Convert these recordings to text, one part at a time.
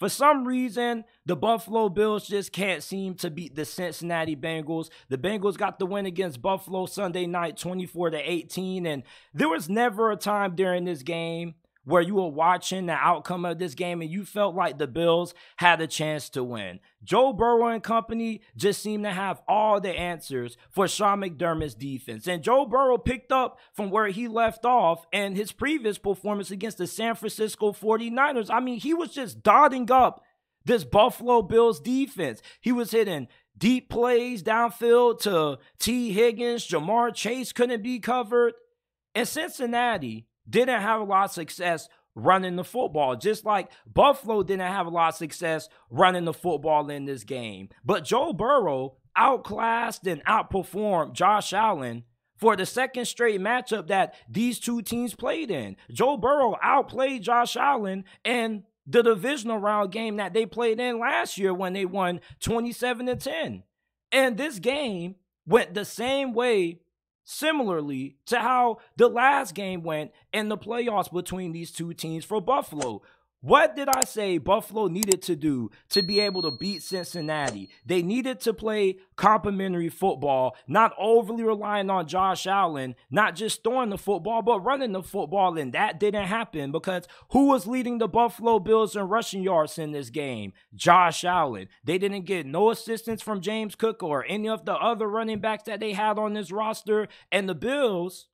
For some reason, the Buffalo Bills just can't seem to beat the Cincinnati Bengals. The Bengals got the win against Buffalo Sunday night 24 to 18 and there was never a time during this game where you were watching the outcome of this game and you felt like the Bills had a chance to win. Joe Burrow and company just seemed to have all the answers for Sean McDermott's defense. And Joe Burrow picked up from where he left off and his previous performance against the San Francisco 49ers. I mean, he was just dotting up this Buffalo Bills defense. He was hitting deep plays downfield to Tee Higgins. Ja'Marr Chase couldn't be covered. And Cincinnati didn't have a lot of success running the football, just like Buffalo didn't have a lot of success running the football in this game. But Joe Burrow outclassed and outperformed Josh Allen for the second straight matchup that these two teams played in. Joe Burrow outplayed Josh Allen in the divisional round game that they played in last year when they won 27 to 10. And this game went the same way similarly to how the last game went in the playoffs between these two teams for Buffalo. What did I say Buffalo needed to do to be able to beat Cincinnati? They needed to play complementary football, not overly relying on Josh Allen, not just throwing the football, but running the football. And that didn't happen because who was leading the Buffalo Bills in rushing yards in this game? Josh Allen. They didn't get no assistance from James Cook or any of the other running backs that they had on this roster. And the Bills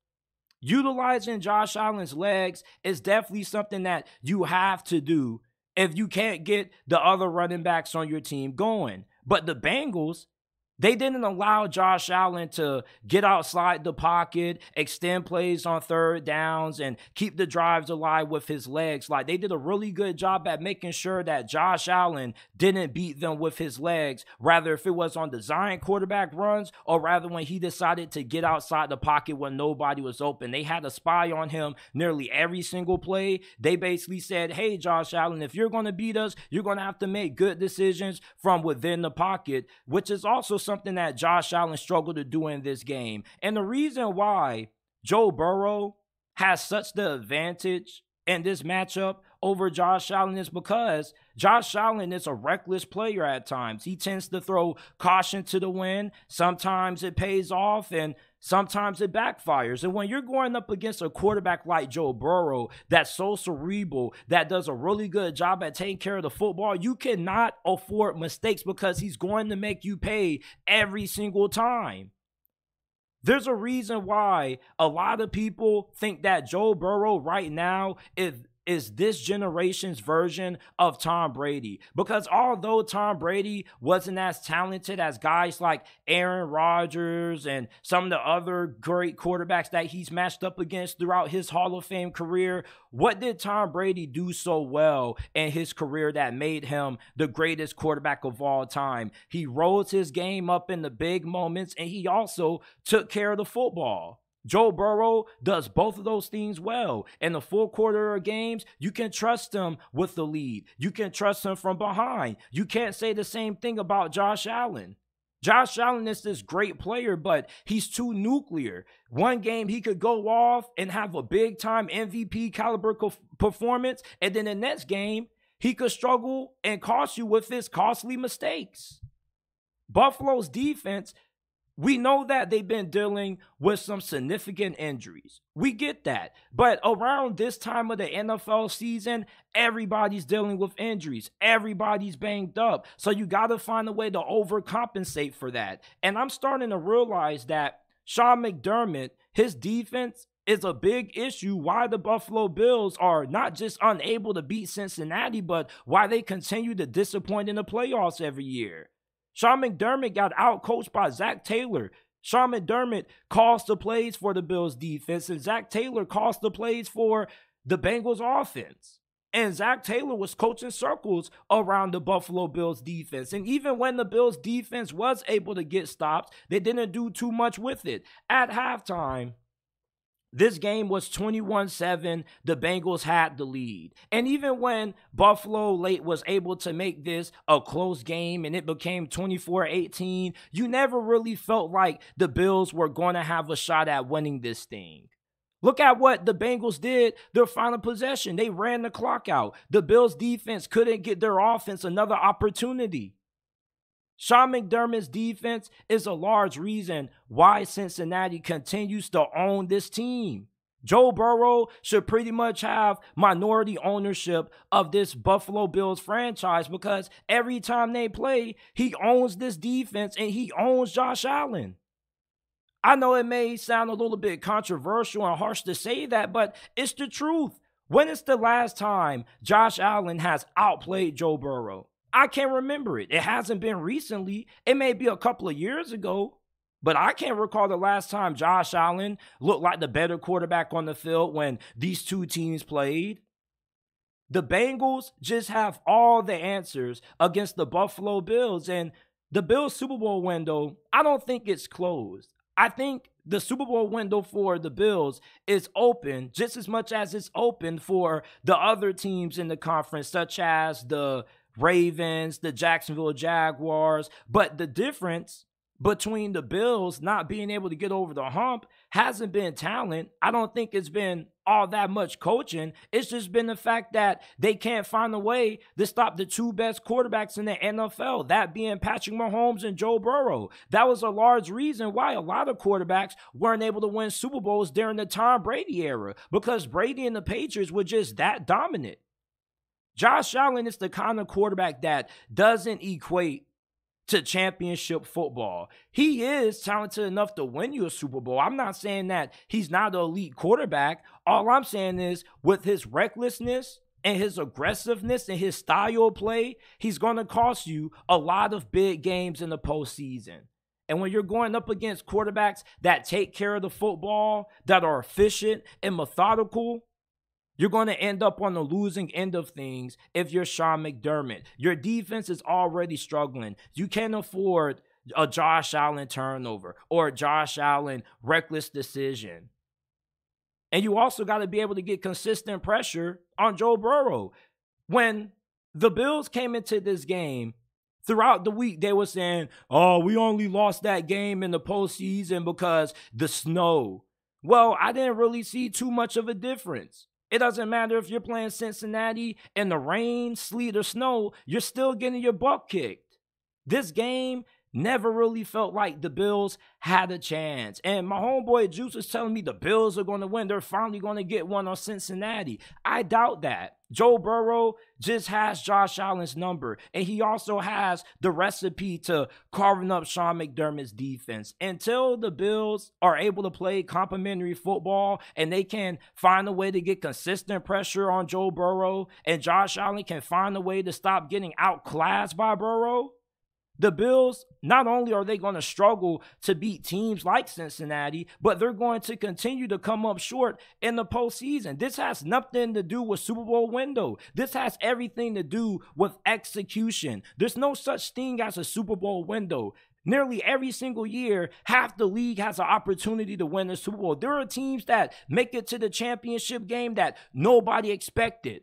utilizing Josh Allen's legs is definitely something that you have to do if you can't get the other running backs on your team going. But the Bengals, they didn't allow Josh Allen to get outside the pocket, extend plays on third downs, and keep the drives alive with his legs. Like they did a really good job at making sure that Josh Allen didn't beat them with his legs. Rather, if it was on design quarterback runs, or rather when he decided to get outside the pocket when nobody was open, they had a spy on him nearly every single play. They basically said, Hey, Josh Allen, if you're going to beat us, you're going to have to make good decisions from within the pocket, which is also something that Josh Allen struggled to do in this game. And the reason why Joe Burrow has such the advantage in this matchup over Josh Allen is because Josh Allen is a reckless player at times. He tends to throw caution to the wind. Sometimes it pays off and sometimes it backfires. And when you're going up against a quarterback like Joe Burrow that's so cerebral, that does a really good job at taking care of the football, you cannot afford mistakes because he's going to make you pay every single time. There's a reason why a lot of people think that Joe Burrow right now is is this generation's version of Tom Brady. Because although Tom Brady wasn't as talented as guys like Aaron Rodgers and some of the other great quarterbacks that he's matched up against throughout his Hall of Fame career, what did Tom Brady do so well in his career that made him the greatest quarterback of all time? He rose his game up in the big moments and he also took care of the football. Joe Burrow does both of those things well. In the full quarter of games, you can trust him with the lead. You can trust him from behind. You can't say the same thing about Josh Allen. Josh Allen is this great player, but he's too nuclear. One game he could go off and have a big time MVP caliber co- performance, and then the next game he could struggle and cost you with his costly mistakes. Buffalo's defense we know that they've been dealing with some significant injuries. We get that. But around this time of the NFL season, everybody's dealing with injuries. Everybody's banged up. So you got to find a way to overcompensate for that. And I'm starting to realize that Sean McDermott, his defense is a big issue why the Buffalo Bills are not just unable to beat Cincinnati, but why they continue to disappoint in the playoffs every year. Sean McDermott got outcoached by Zac Taylor. Sean McDermott calls the plays for the Bills defense, and Zac Taylor calls the plays for the Bengals offense. And Zac Taylor was coaching circles around the Buffalo Bills defense. And even when the Bills defense was able to get stops, they didn't do too much with it. At halftime, this game was 21 7. The Bengals had the lead. And even when Buffalo late was able to make this a close game and it became 24 18, you never really felt like the Bills were going to have a shot at winning this thing. Look at what the Bengals did their final possession. They ran the clock out. The Bills defense couldn't get their offense another opportunity. Sean McDermott's defense is a large reason why Cincinnati continues to own this team. Joe Burrow should pretty much have minority ownership of this Buffalo Bills franchise because every time they play, he owns this defense and he owns Josh Allen. I know it may sound a little bit controversial and harsh to say that, but it's the truth. When is the last time Josh Allen has outplayed Joe Burrow? I can't remember it. It hasn't been recently. It may be a couple of years ago, but I can't recall the last time Josh Allen looked like the better quarterback on the field when these two teams played. The Bengals just have all the answers against the Buffalo Bills. And the Bills Super Bowl window, I don't think it's closed. I think the Super Bowl window for the Bills is open just as much as it's open for the other teams in the conference, such as the Ravens, the Jacksonville Jaguars. But the difference between the Bills not being able to get over the hump hasn't been talent. I don't think it's been all that much coaching. It's just been the fact that they can't find a way to stop the two best quarterbacks in the NFL, that being Patrick Mahomes and Joe Burrow. That was a large reason why a lot of quarterbacks weren't able to win Super Bowls during the Tom Brady era because Brady and the Patriots were just that dominant. Josh Allen is the kind of quarterback that doesn't equate to championship football. He is talented enough to win you a Super Bowl. I'm not saying that he's not an elite quarterback. All I'm saying is with his recklessness and his aggressiveness and his style of play, he's going to cost you a lot of big games in the postseason. And when you're going up against quarterbacks that take care of the football, that are efficient and methodical, you're going to end up on the losing end of things if you're Sean McDermott. Your defense is already struggling. You can't afford a Josh Allen turnover or a Josh Allen reckless decision. And you also got to be able to get consistent pressure on Joe Burrow. When the Bills came into this game, throughout the week, they were saying, oh, we only lost that game in the postseason because the snow. Well, I didn't really see too much of a difference. It doesn't matter if you're playing Cincinnati in the rain, sleet, or snow, you're still getting your butt kicked. This game never really felt like the Bills had a chance. And my homeboy Juice was telling me the Bills are going to win. They're finally going to get one on Cincinnati. I doubt that. Joe Burrow just has Josh Allen's number, and he also has the recipe to carving up Sean McDermott's defense. Until the Bills are able to play complementary football and they can find a way to get consistent pressure on Joe Burrow, and Josh Allen can find a way to stop getting outclassed by Burrow, the Bills, not only are they going to struggle to beat teams like Cincinnati, but they're going to continue to come up short in the postseason. This has nothing to do with Super Bowl window. This has everything to do with execution. There's no such thing as a Super Bowl window. Nearly every single year, half the league has an opportunity to win the Super Bowl. There are teams that make it to the championship game that nobody expected.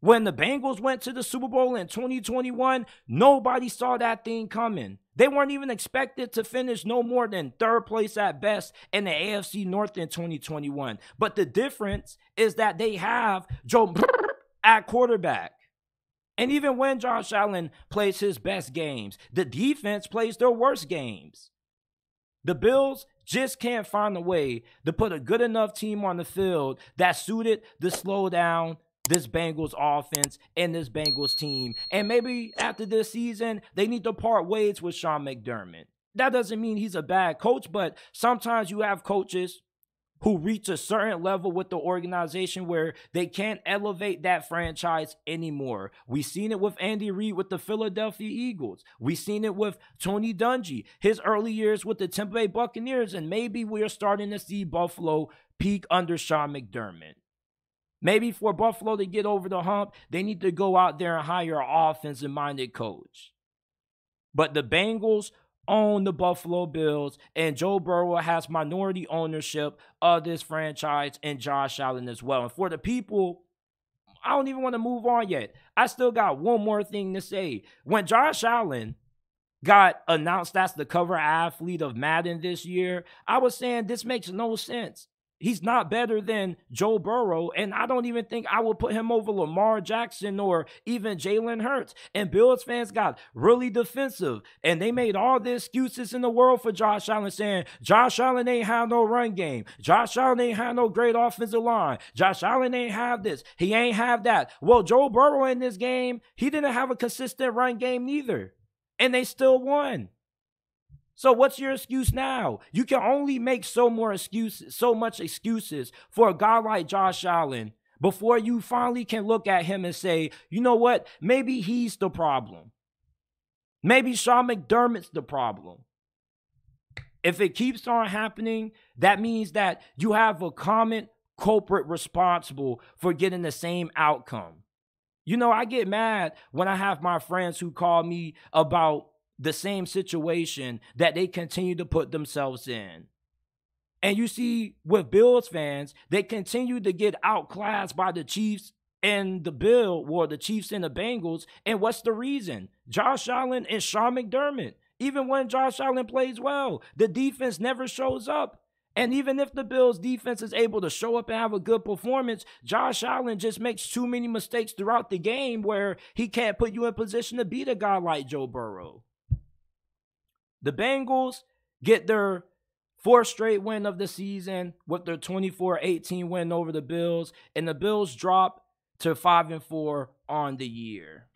When the Bengals went to the Super Bowl in 2021, nobody saw that thing coming. They weren't even expected to finish no more than third place at best in the AFC North in 2021. But the difference is that they have Joe at quarterback. And even when Josh Allen plays his best games, the defense plays their worst games. The Bills just can't find a way to put a good enough team on the field that suited the slow down this Bengals offense and this Bengals team. And maybe after this season, they need to part ways with Sean McDermott. That doesn't mean he's a bad coach, but sometimes you have coaches who reach a certain level with the organization where they can't elevate that franchise anymore. We've seen it with Andy Reid with the Philadelphia Eagles. We've seen it with Tony Dungy, his early years with the Tampa Bay Buccaneers, and maybe we're starting to see Buffalo peak under Sean McDermott. Maybe for Buffalo to get over the hump, they need to go out there and hire an offensive minded coach. But the Bengals own the Buffalo Bills, and Joe Burrow has minority ownership of this franchise and Josh Allen as well. And for the people, I don't even want to move on yet. I still got one more thing to say. When Josh Allen got announced as the cover athlete of Madden this year, I was saying this makes no sense. He's not better than Joe Burrow, and I don't even think I would put him over Lamar Jackson or even Jalen Hurts. And Bills fans got really defensive, and they made all the excuses in the world for Josh Allen, saying Josh Allen ain't have no run game, Josh Allen ain't have no great offensive line, Josh Allen ain't have this, he ain't have that. Well, Joe Burrow in this game, he didn't have a consistent run game neither, and they still won. So what's your excuse now? You can only make so more excuses, so much excuses for a guy like Josh Allen before you finally can look at him and say, you know what? Maybe he's the problem. Maybe Sean McDermott's the problem. If it keeps on happening, that means that you have a common culprit responsible for getting the same outcome. You know, I get mad when I have my friends who call me about the same situation that they continue to put themselves in. And you see, with Bills fans, they continue to get outclassed by the Chiefs and the Bill, or the Chiefs and the Bengals. And what's the reason? Josh Allen and Sean McDermott. Even when Josh Allen plays well, the defense never shows up. And even if the Bills defense is able to show up and have a good performance, Josh Allen just makes too many mistakes throughout the game where he can't put you in position to beat a guy like Joe Burrow. The Bengals get their fourth straight win of the season with their 24-18 win over the Bills, and the Bills drop to 5 and 4 on the year.